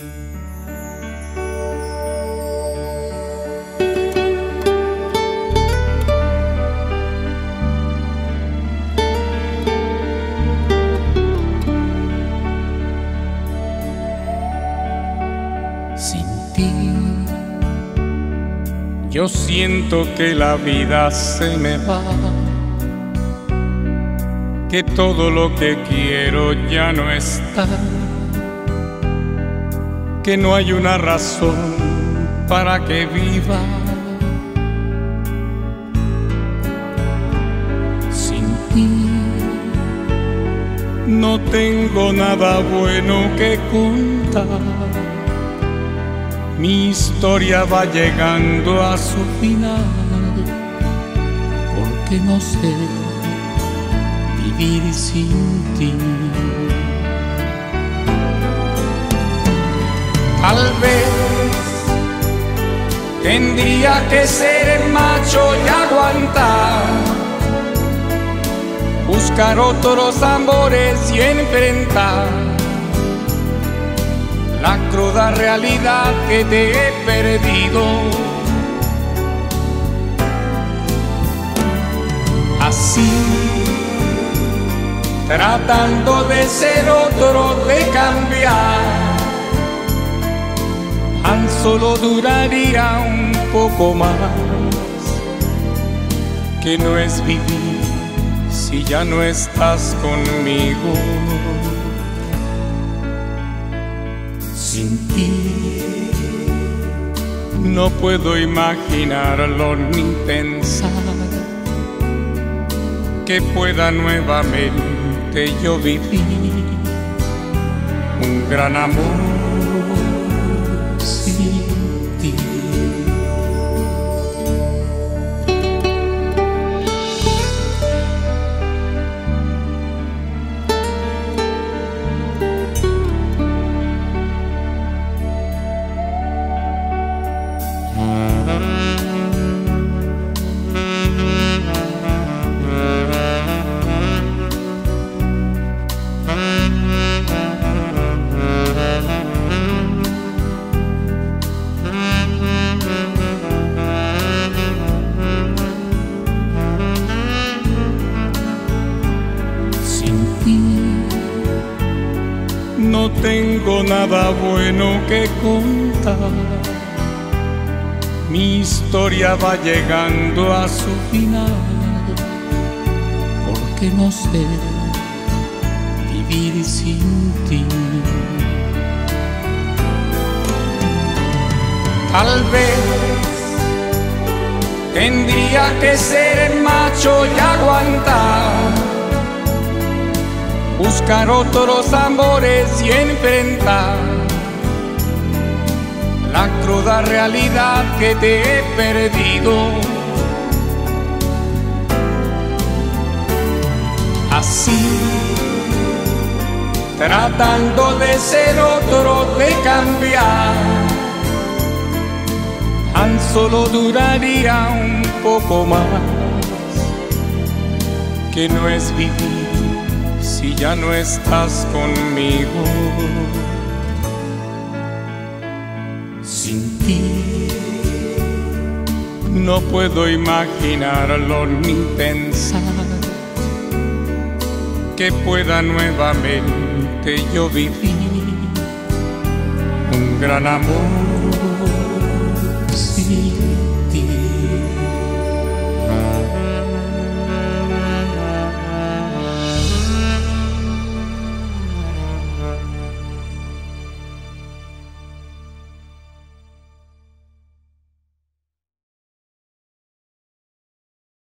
Sin ti, yo siento que la vida se me va, que todo lo que quiero ya no está, que no hay una razón para que viva. Sin ti, no tengo nada bueno que contar mi historia va llegando a su final, porque no sé vivir sin ti. Tendría que ser macho y aguantar, buscar otros amores y enfrentar la cruda realidad que te he perdido. Así, tratando de ser otro, de cambiar, solo duraría un poco más, que no es vivir si ya no estás conmigo. sin ti. No puedo imaginarlo ni pensar que pueda nuevamente yo vivir un gran amor no tengo nada bueno que contar. Mi historia va llegando a su final, porque no sé vivir sin ti. Tal vez tendría que ser macho y aguantar buscar otros amores y enfrentar la cruda realidad que te he perdido. Así, tratando de ser otro, de cambiar, tan solo duraría un poco más, que no es vivir si ya no estás conmigo. Sin ti no puedo imaginarlo ni pensar que pueda nuevamente yo vivir un gran amor